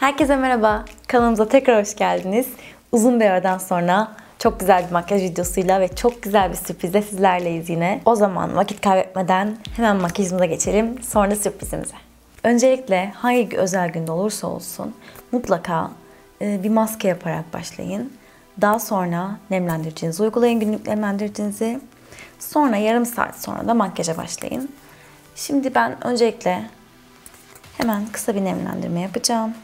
Herkese merhaba. Kanalımıza tekrar hoş geldiniz. Uzun bir aradan sonra çok güzel bir makyaj videosuyla ve çok güzel bir sürprizle sizlerleyiz yine. O zaman vakit kaybetmeden hemen makyajımıza geçelim. Sonra sürprizimize. Öncelikle hangi özel günde olursa olsun mutlaka e, bir maske yaparak başlayın. Daha sonra nemlendiricinizi uygulayın günlük nemlendiricinizi. Sonra yarım saat sonra da makyaja başlayın. Şimdi ben öncelikle hemen kısa bir nemlendirme yapacağım.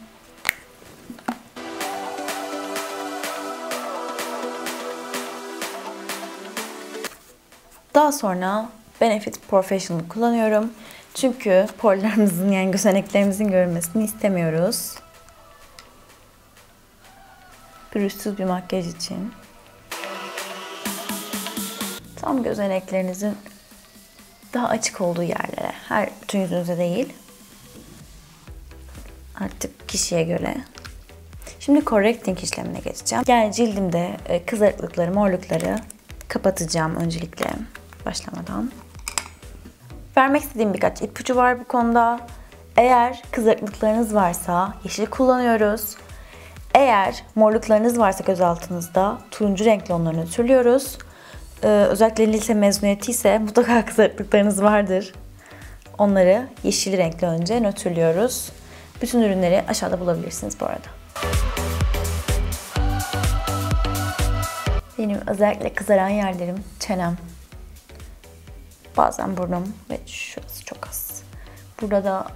Daha sonra Benefit Professional kullanıyorum. Çünkü porlarımızın yani gözeneklerimizin görünmesini istemiyoruz. Pürüzsüz bir makyaj için. Tam gözeneklerinizin daha açık olduğu yerlere. Her bütün yüzünüze değil. Artık kişiye göre. Şimdi correcting işlemine geçeceğim. Yani cildimde e, kızarıklıkları, morlukları kapatacağım öncelikle başlamadan. Vermek istediğim birkaç ipucu var bu konuda. Eğer kızarıklıklarınız varsa yeşil kullanıyoruz. Eğer morluklarınız varsa göz altınızda turuncu renkli onları nötrlüyoruz. Ee, özellikle lise mezuniyeti ise mutlaka kızarıklıklarınız vardır. Onları yeşil renkli önce nötrlüyoruz. Bütün ürünleri aşağıda bulabilirsiniz bu arada. Benim özellikle kızaran yerlerim çenem. Bazen burnum ve şurası çok az. Burada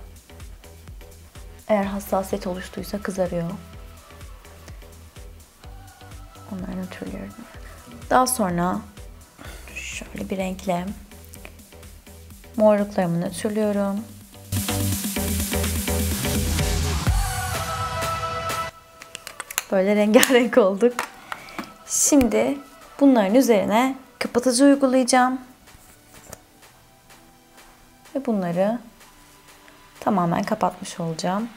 eğer hassasiyet oluştuysa kızarıyor. Onları nötrlüyorum. Daha sonra şöyle bir renkle morluklarımı nötrlüyorum. Böyle rengarenk olduk. Şimdi bunların üzerine kapatıcı uygulayacağım. Bunları tamamen kapatmış olacağım.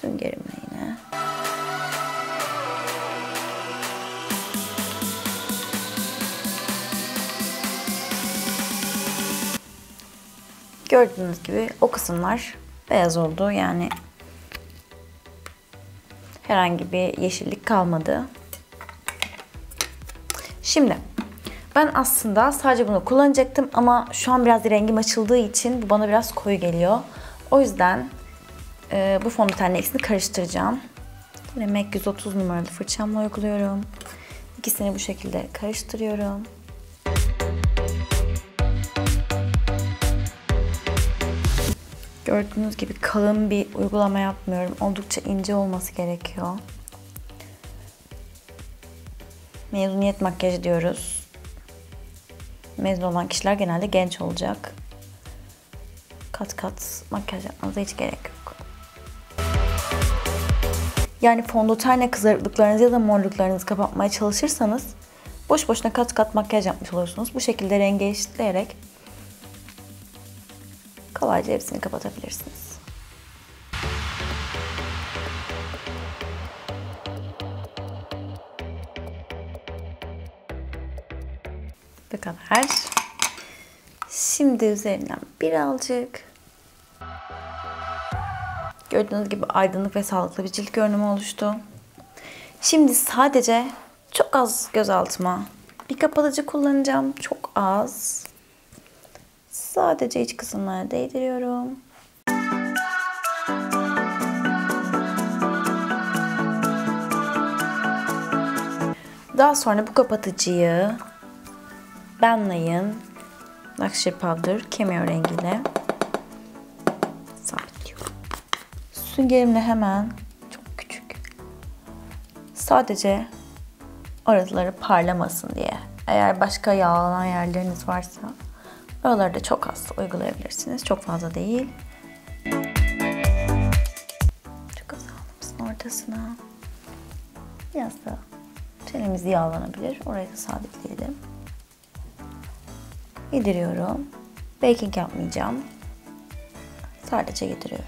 Süngerimle yine. Gördüğünüz gibi o kısımlar beyaz oldu. Yani herhangi bir yeşillik kalmadı. Şimdi ben aslında sadece bunu kullanacaktım ama şu an biraz rengim açıldığı için bu bana biraz koyu geliyor. O yüzden e, bu fondötenle ikisini karıştıracağım. Yine MAC 130 numaralı fırçamla uyguluyorum. İkisini bu şekilde karıştırıyorum. Gördüğünüz gibi kalın bir uygulama yapmıyorum. Oldukça ince olması gerekiyor. Mezuniyet makyajı diyoruz. Mezun olan kişiler genelde genç olacak. Kat kat makyaj yapmanıza hiç gerek yok. Yani fondötenle kızarıklıklarınızı ya da morluklarınızı kapatmaya çalışırsanız boş boşuna kat kat makyaj yapmış olursunuz. Bu şekilde rengi eşitleyerek kolayca hepsini kapatabilirsiniz. Kadar. Şimdi üzerinden birazcık gördüğünüz gibi aydınlık ve sağlıklı bir cilt görünümü oluştu. Şimdi sadece çok az göz altıma bir kapatıcı kullanacağım. Çok az. Sadece iç kısımlara değdiriyorum. Daha sonra bu kapatıcıyı Benlay'ın Luxury Powder Cameo rengiyle sabitliyorum. Süngerimle hemen çok küçük sadece araları parlamasın diye. Eğer başka yağlanan yerleriniz varsa oraları da çok az uygulayabilirsiniz. Çok fazla değil. Çok az alnımızın ortasına. Biraz da çenemiz yağlanabilir. Orayı da sabitleyelim. Yediriyorum. Baking yapmayacağım. Sadece yediriyorum.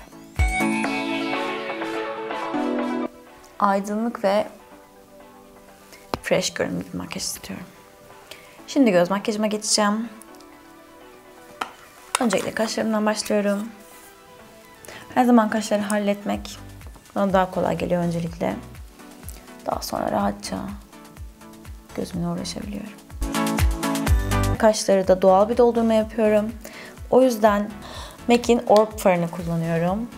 Aydınlık ve fresh görünümlü bir makyaj istiyorum. Şimdi göz makyajıma geçeceğim. Öncelikle kaşlarımdan başlıyorum. Her zaman kaşları halletmek bana daha kolay geliyor öncelikle. Daha sonra rahatça gözümle uğraşabiliyorum. Kaşları da doğal bir doldurma yapıyorum. O yüzden MAC'in Orb farını kullanıyorum.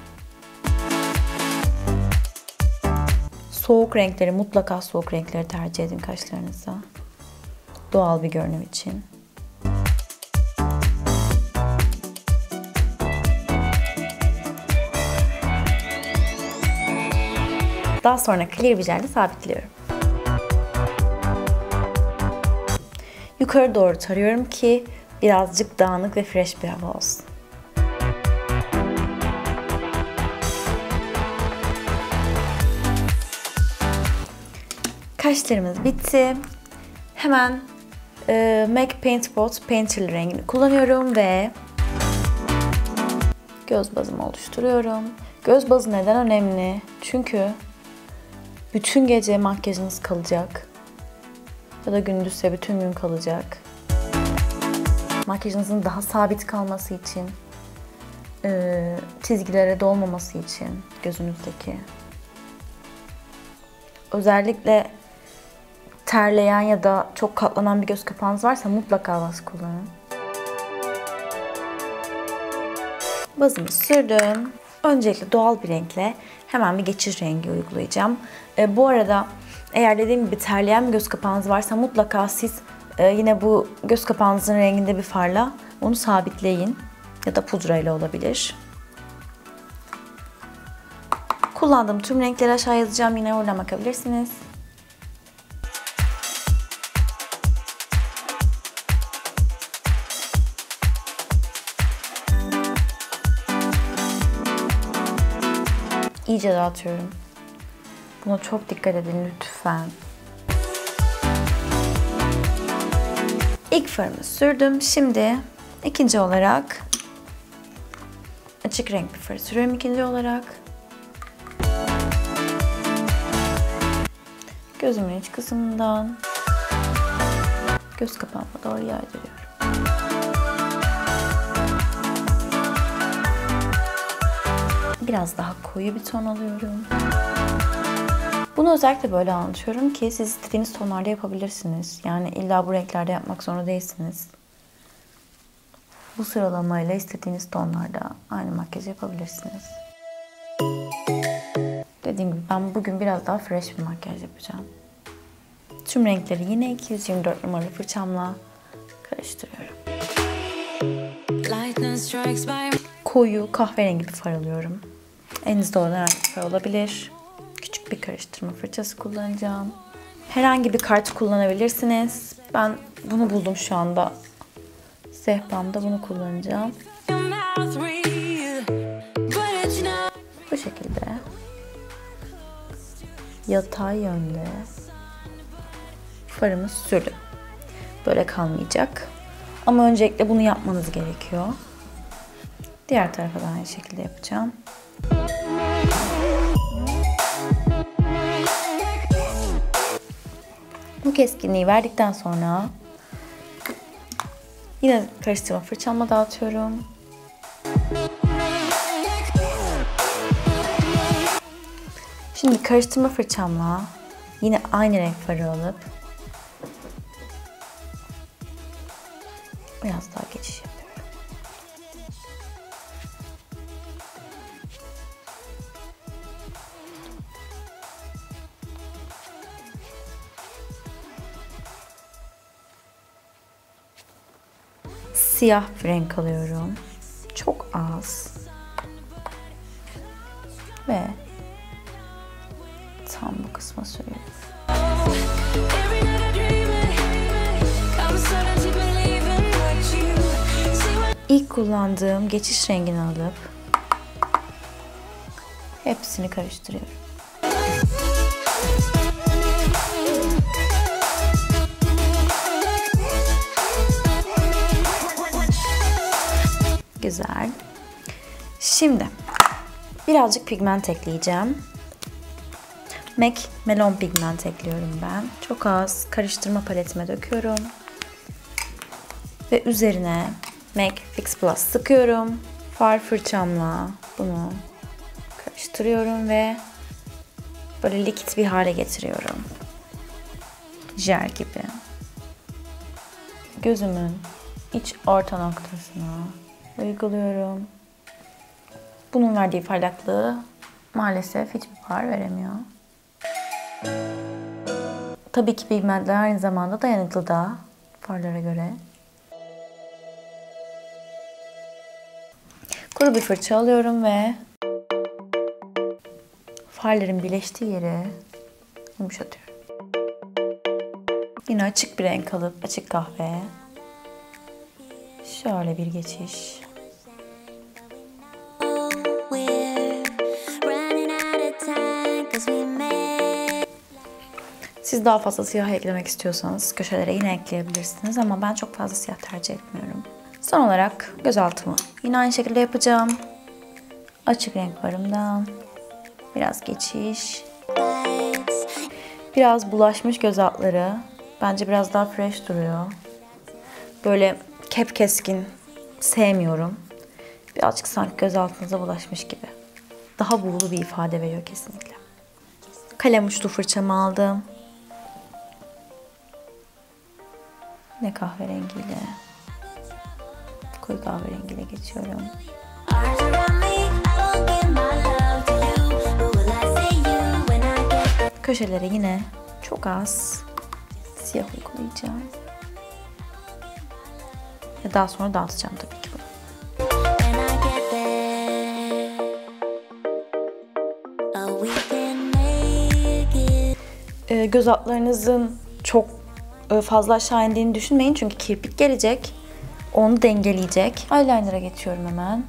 Soğuk renkleri, mutlaka soğuk renkleri tercih edin kaşlarınıza. Doğal bir görünüm için. Daha sonra clear bir jelle sabitliyorum. Yukarı doğru tarıyorum ki birazcık dağınık ve fresh bir hava olsun. Kaşlarımız bitti. Hemen e, MAC Paint Pot Painterly rengini kullanıyorum ve göz bazımı oluşturuyorum. Göz bazı neden önemli? Çünkü bütün gece makyajınız kalacak. Ya da gündüzse bütün gün kalacak. Makyajınızın daha sabit kalması için, e, çizgilere dolmaması için gözünüzdeki. Özellikle terleyen ya da çok katlanan bir göz kapağınız varsa mutlaka baz kullanın. Bazımı sürdüm. Öncelikle doğal bir renkle hemen bir geçiş rengi uygulayacağım. E, bu arada eğer dediğim gibi terleyen bir göz kapağınız varsa mutlaka siz e, yine bu göz kapağınızın renginde bir farla onu sabitleyin. Ya da pudra ile olabilir. Kullandığım tüm renkleri aşağı yazacağım. Yine oradan bakabilirsiniz. iyice dağıtıyorum. Buna çok dikkat edin lütfen. İlk farımı sürdüm. Şimdi ikinci olarak açık renk bir far sürüyorum ikinci olarak. Gözümün iç kısmından göz kapağıma doğru yaydırıyorum. Biraz daha koyu bir ton alıyorum. Bunu özellikle böyle anlatıyorum ki siz istediğiniz tonlarda yapabilirsiniz. Yani illa bu renklerde yapmak zorunda değilsiniz. Bu sıralamayla istediğiniz tonlarda aynı makyaj yapabilirsiniz. Dediğim gibi ben bugün biraz daha fresh bir makyaj yapacağım. Tüm renkleri yine 224 numaralı fırçamla karıştırıyorum. Koyu kahverengi bir far alıyorum. Elinizde olan herhangi bir far olabilir. Bir karıştırma fırçası kullanacağım. Herhangi bir kart kullanabilirsiniz. Ben bunu buldum şu anda. Sehpamda bunu kullanacağım. Bu şekilde yatay yönde farımı sürdüm. Böyle kalmayacak. Ama öncelikle bunu yapmanız gerekiyor. Diğer tarafa da aynı şekilde yapacağım. Keskinliği verdikten sonra yine karıştırma fırçamla dağıtıyorum. Şimdi karıştırma fırçamla yine aynı renk farı alıp biraz daha siyah renk alıyorum. Çok az. Ve tam bu kısma sürüyorum. İlk kullandığım geçiş rengini alıp hepsini karıştırıyorum. Güzel. Şimdi birazcık pigment ekleyeceğim. MAC Melon pigment ekliyorum ben. Çok az karıştırma paletime döküyorum. Ve üzerine MAC Fix Plus sıkıyorum. Far fırçamla bunu yapıştırıyorum ve böyle likit bir hale getiriyorum. Jel gibi. Gözümün iç orta noktasına uyguluyorum. Bunun verdiği parlaklığı maalesef hiçbir par veremiyor. Tabii ki pigmentler aynı zamanda dayanıklı da farlara göre. Kuru bir fırça alıyorum ve farların birleştiği yeri yumuşatıyorum. Yine açık bir renk alıp açık kahve. Şöyle bir geçiş. Siz daha fazla siyah eklemek istiyorsanız köşelere yine ekleyebilirsiniz ama ben çok fazla siyah tercih etmiyorum. Son olarak gözaltımı yine aynı şekilde yapacağım. Açık renk farımdan biraz geçiş. Biraz bulaşmış göz altları. Bence biraz daha fresh duruyor. Böyle kep keskin sevmiyorum. Birazcık sanki göz altınıza bulaşmış gibi. Daha buğulu bir ifade veriyor kesinlikle. Kalem uçlu fırçamı aldım. Ne kahverengiyle. Koyu kahverengiyle geçiyorum. Köşelere yine çok az siyah uygulayacağım. Ve daha sonra dağıtacağım tabii ki bunu. Ee, göz altlarınızın çok e, fazla aşağı indiğini düşünmeyin çünkü kirpik gelecek. Onu dengeleyecek. Eyeliner'a geçiyorum hemen.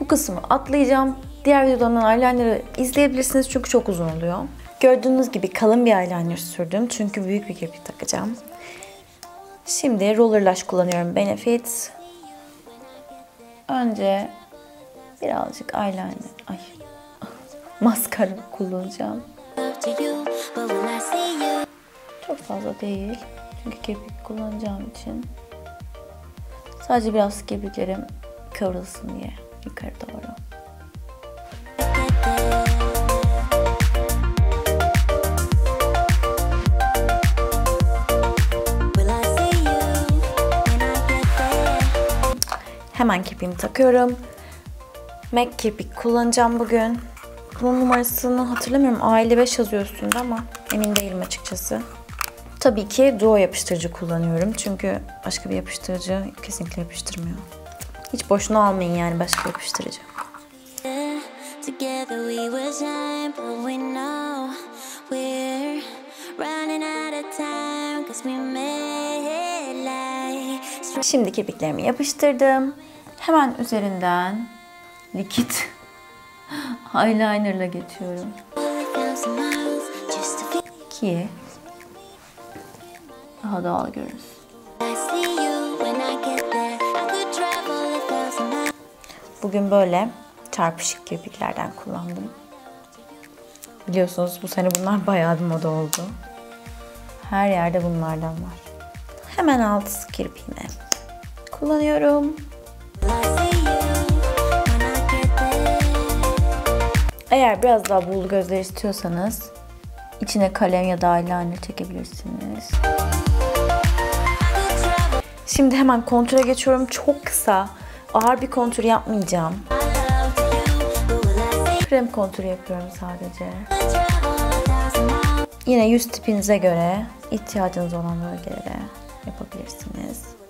Bu kısmı atlayacağım. Diğer videolarımdan eyeliner'ı izleyebilirsiniz çünkü çok uzun oluyor. Gördüğünüz gibi kalın bir eyeliner sürdüm çünkü büyük bir kirpik takacağım. Şimdi Roller Lash kullanıyorum Benefit. Önce birazcık eyeliner, ay maskara kullanacağım. Çok fazla değil. Çünkü kirpik kullanacağım için. Sadece biraz kirpiklerim kıvrılsın diye yukarı doğru. Hemen kirpiğimi takıyorum. MAC kirpik kullanacağım bugün. Bunun numarasını hatırlamıyorum. A55 yazıyor üstünde ama emin değilim açıkçası. Tabii ki duo yapıştırıcı kullanıyorum. Çünkü başka bir yapıştırıcı kesinlikle yapıştırmıyor. Hiç boşuna almayın yani başka yapıştırıcı. Şimdi kirpiklerimi yapıştırdım. Hemen üzerinden likit eyelinerla geçiyorum. Ki daha doğal görünsün. Bugün böyle çarpışık kirpiklerden kullandım. Biliyorsunuz bu sene bunlar bayağı bir moda oldu. Her yerde bunlardan var. Hemen alt kirpiğime kullanıyorum. Eğer biraz daha buğulu gözler istiyorsanız içine kalem ya da eyeliner çekebilirsiniz. Şimdi hemen kontüre geçiyorum. Çok kısa, ağır bir kontür yapmayacağım. Krem kontürü yapıyorum sadece. Yine yüz tipinize göre ihtiyacınız olan bölgelere yapabilirsiniz.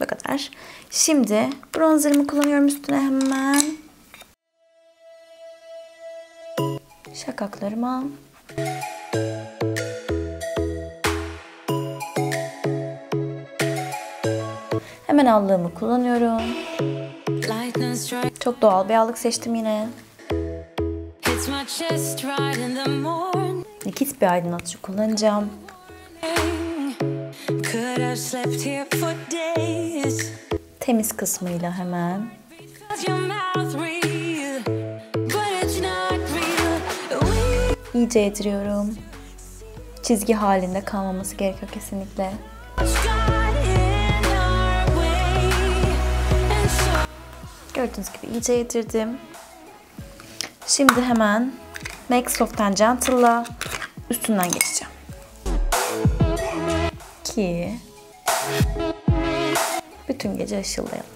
Bu kadar. Şimdi bronzerımı kullanıyorum üstüne hemen. Şakaklarıma. Hemen allığımı kullanıyorum. Çok doğal bir allık seçtim yine. Likit bir aydınlatıcı kullanacağım. Temiz kısmıyla hemen. iyice yediriyorum. Çizgi halinde kalmaması gerekiyor kesinlikle. Gördüğünüz gibi iyice yedirdim. Şimdi hemen Make Soft and Gentle'la üstünden geçeceğim. Ki bütün gece ışıldayalım.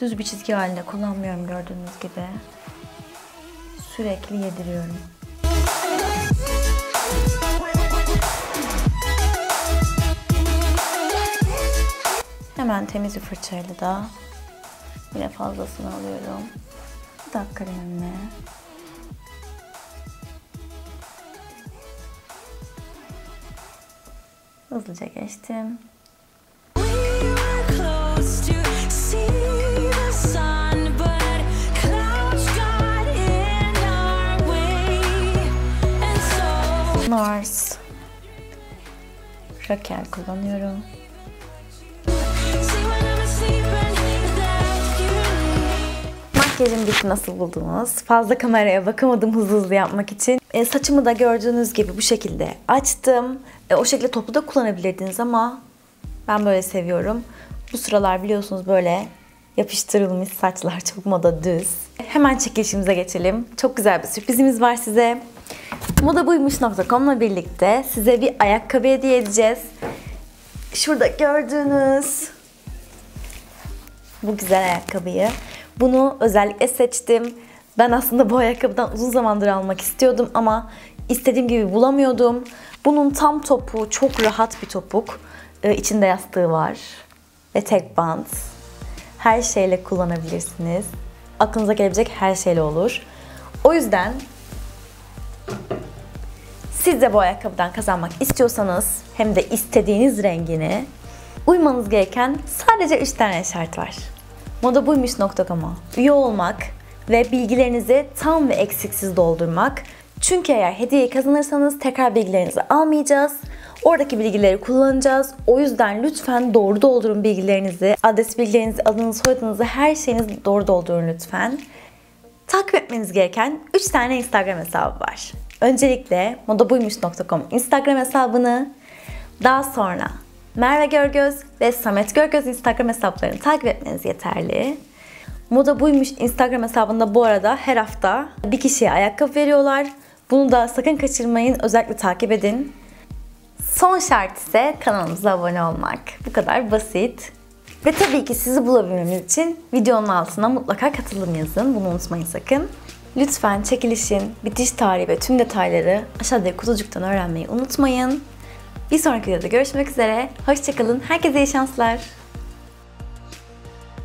Düz bir çizgi halinde kullanmıyorum gördüğünüz gibi. Sürekli yediriyorum. Hemen temiz bir fırçayla da yine fazlasını alıyorum. Dudak kremle. Hızlıca geçtim. Nars. Raquel kullanıyorum. Makyajım bitti nasıl buldunuz? Fazla kameraya bakamadım hızlı hızlı yapmak için. E, saçımı da gördüğünüz gibi bu şekilde açtım. E, o şekilde toplu da kullanabilirdiniz ama ben böyle seviyorum. Bu sıralar biliyorsunuz böyle yapıştırılmış saçlar çok moda düz. Hemen çekilişimize geçelim. Çok güzel bir sürprizimiz var size. Modabuymuş.com'la birlikte size bir ayakkabı hediye edeceğiz. Şurada gördüğünüz bu güzel ayakkabıyı. Bunu özellikle seçtim. Ben aslında bu ayakkabıdan uzun zamandır almak istiyordum ama istediğim gibi bulamıyordum. Bunun tam topu çok rahat bir topuk. Ee, içinde yastığı var ve tek bant. Her şeyle kullanabilirsiniz. Aklınıza gelebilecek her şeyle olur. O yüzden siz de bu ayakkabıdan kazanmak istiyorsanız hem de istediğiniz rengini uymanız gereken sadece 3 tane şart var. Modabuymuş.com'a üye olmak ve bilgilerinizi tam ve eksiksiz doldurmak. Çünkü eğer hediyeyi kazanırsanız tekrar bilgilerinizi almayacağız. Oradaki bilgileri kullanacağız. O yüzden lütfen doğru doldurun bilgilerinizi. Adres bilgilerinizi, adınızı, soyadınızı, her şeyinizi doğru doldurun lütfen. Takip etmeniz gereken 3 tane Instagram hesabı var. Öncelikle modabuymuş.com Instagram hesabını, daha sonra Merve Görgöz ve Samet Görgöz Instagram hesaplarını takip etmeniz yeterli. Moda Buymuş Instagram hesabında bu arada her hafta bir kişiye ayakkabı veriyorlar. Bunu da sakın kaçırmayın. Özellikle takip edin. Son şart ise kanalımıza abone olmak. Bu kadar basit. Ve tabii ki sizi bulabilmemiz için videonun altına mutlaka katılım yazın. Bunu unutmayın sakın. Lütfen çekilişin bitiş tarihi ve tüm detayları aşağıdaki kutucuktan öğrenmeyi unutmayın. Bir sonraki videoda görüşmek üzere. Hoşçakalın. Herkese iyi şanslar.